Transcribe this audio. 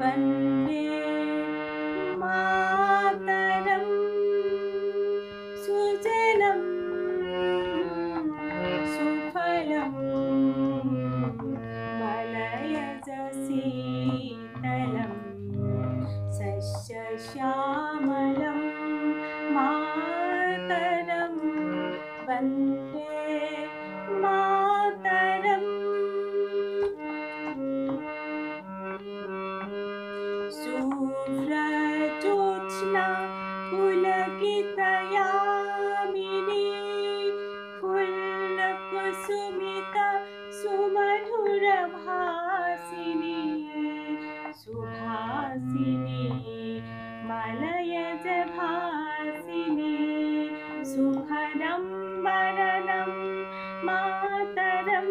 वन्दे मातरं सुजलं सुफलं मलयज शीतलं सस्यश्यामलं मातरं वन्दे कुलगीतयामिनी कुल कुसुमिता सुमधुरभाषिनी सुभासिनी मलयजभासिनी। सुखदं वरदं मातरं